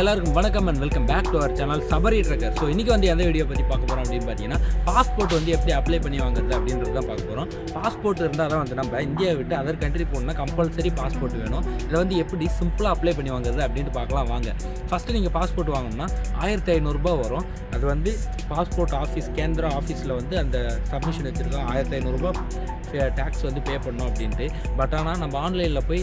To our channel Sabari trucker so இன்றைக்கி வந்து எந்த வீடியோ பற்றி பார்க்க போகிறோம் அப்படின்னு பார்த்தீங்கன்னா பாஸ்போர்ட் வந்து எப்படி அப்ளை பண்ணி வாங்குறது அப்படின்றது தான் பார்க்க போகிறோம் பாஸ்போர்ட் இருந்தால் தான் வந்து நம்ம இந்தியாவை விட்டு அதர் கண்ட்ரி போகணும்னா கம்பல்சரி பாஸ்போர்ட் வேணும். இதை வந்து எப்படி சிம்பிளாக அப்ளை பண்ணி வாங்குறது அப்படின்ட்டு பார்க்கலாம் வாங்க. ஃபஸ்ட்டு நீங்கள் பாஸ்போர்ட் வாங்கணும்னா ஆயிரத்தி ஐநூறுரூபா வரும். அது வந்து பாஸ்போர்ட் ஆஃபீஸ் கேந்திரா ஆஃபீஸில் வந்து அந்த சப்மிஷன் வச்சுருக்கோம். ஆயிரத்தி ஐநூறுரூபா டேக்ஸ் uh, வந்து பே பண்ணோம் அப்படின்ட்டு. பட் ஆனால் நம்ம ஆன்லைனில் போய்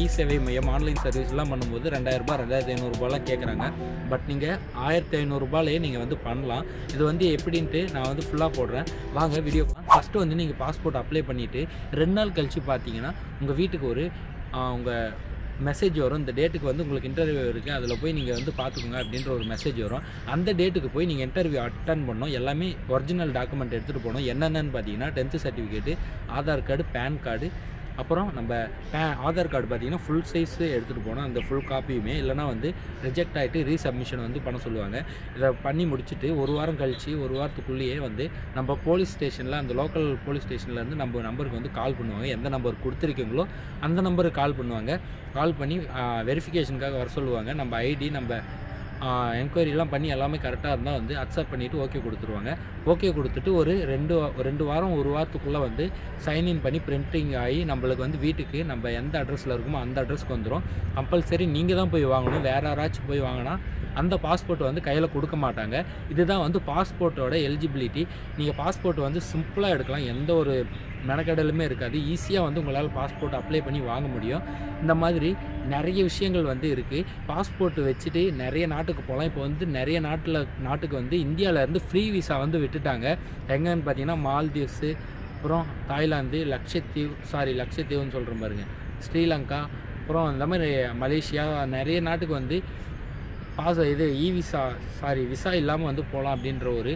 இ சேவை மையம் ஆன்லைன் சர்வீஸ்லாம் பண்ணும்போது ரெண்டாயிரரூபா ரெண்டாயிரத்தி ஐநூறுரூபாலாம் கேட்குறாங்க பட் நீங்கள் ஆயிரத்தி ஐநூறுரூபாலே நீங்கள் வந்து பண்ணலாம். இது வந்து எப்படின்ட்டு நான் வந்து ஃபுல்லாக போடுறேன். வாங்க வீடியோ ஃபஸ்ட்டு வந்து நீங்கள் பாஸ்போர்ட் அப்ளை பண்ணிவிட்டு ரெண்டு நாள் கழித்து பார்த்தீங்கன்னா உங்கள் வீட்டுக்கு ஒரு உங்கள் மெசேஜ் வரும். இந்த டேட்டுக்கு வந்து உங்களுக்கு இன்டர்வியூ இருக்குது அதில் போய் நீங்கள் வந்து பார்த்துக்கோங்க அப்படின்ற ஒரு மெசேஜ் வரும். அந்த டேட்டுக்கு போய் நீங்கள் இன்டர்வியூ அட்டன் பண்ணோம் எல்லாமே ஒரிஜினல் டாக்குமெண்ட் எடுத்துகிட்டு போகணும். என்னென்னு பார்த்தீங்கன்னா tenth certificate Aadhaar card PAN card அப்புறம் நம்ம பே ஆதார் கார்டு பார்த்தீங்கன்னா ஃபுல் சைஸு எடுத்துகிட்டு போனால் அந்த ஃபுல் காப்பியுமே இல்லைனா வந்து ரிஜெக்ட் ஆகிட்டு ரீசப்மிஷன் வந்து பண்ண சொல்லுவாங்க. இதை பண்ணி முடிச்சுட்டு ஒரு வாரம் கழித்து ஒரு வாரத்துக்குள்ளேயே வந்து நம்ம போலீஸ் ஸ்டேஷனில் அந்த லோக்கல் போலீஸ் ஸ்டேஷன்லேருந்து நம்ம நம்பருக்கு வந்து கால் பண்ணுவாங்க. எந்த நம்பர் கொடுத்துருக்கீங்களோ அந்த நம்பருக்கு கால் பண்ணுவாங்க. கால் பண்ணி வெரிஃபிகேஷனுக்காக வர சொல்லுவாங்க. நம்ம ஐடி நம்ம என்கொயரிலாம் பண்ணி எல்லாமே கரெக்டாக இருந்தால் வந்து அக்செப்ட் பண்ணிவிட்டு ஓகே கொடுத்துருவாங்க. ஓகே கொடுத்துட்டு ஒரு ரெண்டு வா- ரெண்டு வாரம் ஒரு வாரத்துக்குள்ளே வந்து சைன்இன் பண்ணி பிரிண்டிங் ஆகி நம்மளுக்கு வந்து வீட்டுக்கு நம்ம எந்த அட்ரஸில் இருக்குமோ அந்த அட்ரஸ்க்கு வந்துடும் கம்பல்சரி நீங்கள் தான் போய் வாங்கணும். வேறு யாராச்சும் போய் வாங்கினா அந்த பாஸ்போர்ட் வந்து கையில் கொடுக்க மாட்டாங்க. இதுதான் வந்து பாஸ்போர்ட்டோட எலிஜிபிலிட்டி நீங்கள் பாஸ்போர்ட் வந்து சிம்பிளாக எடுக்கலாம். எந்த ஒரு மெனக்கடலுமே இருக்காது. ஈஸியாக வந்து உங்களால் பாஸ்போர்ட் அப்ளை பண்ணி வாங்க முடியும். இந்த மாதிரி நிறைய விஷயங்கள் வந்து இருக்குது பாஸ்போர்ட் வச்சுட்டு நிறைய நாட்டுக்கு போகலாம் இப்போ வந்து நிறைய நாட்டில் நாட்டுக்கு வந்து இந்தியாவிலேருந்து ஃப்ரீ விசா வந்து விட்டுட்டாங்க. எங்கன்னு பார்த்தீங்கன்னா மால்தீவ்ஸு அப்புறம் தாய்லாந்து லட்சத்தீவு சாரி லட்சத்தீவுன்னு சொல்கிறேன் பாருங்க. ஸ்ரீலங்கா அப்புறம் இந்த மாதிரி மலேசியா நிறைய நாட்டுக்கு வந்து பாஸ் இது இ விசா சாரி விசா இல்லாமல் வந்து போகலாம் அப்படின்ற ஒரு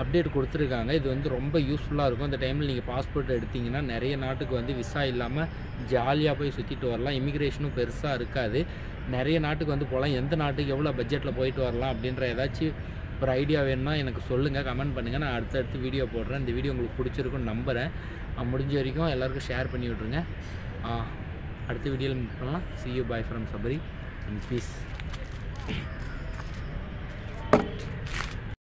அப்டேட் கொடுத்துருக்காங்க. இது வந்து ரொம்ப யூஸ்ஃபுல்லாக இருக்கும். இந்த டைமில் நீங்கள் பாஸ்போர்ட் எடுத்தீங்கன்னா நிறைய நாட்டுக்கு வந்து விசா இல்லாமல் ஜாலியாக போய் சுற்றிட்டு வரலாம். இமிக்ரேஷனும் பெருசாக இருக்காது. நிறைய நாட்டுக்கு வந்து போகலாம். எந்த நாட்டுக்கு எவ்வளோ பட்ஜெட்டில் போயிட்டு வரலாம் அப்படின்ற ஏதாச்சும் ஒரு ஐடியா வேணும்னா எனக்கு சொல்லுங்கள் கமெண்ட் பண்ணுங்கள் நான் அடுத்தடுத்து வீடியோ போடுறேன். இந்த வீடியோ உங்களுக்கு பிடிச்சிருக்குன்னு நம்புகிறேன் முடிஞ்ச வரைக்கும் எல்லாருக்கும் ஷேர் பண்ணி விட்ருங்க அடுத்த வீடியோவில் மீட் பண்ணலாம். See you bye from Sabari and peace.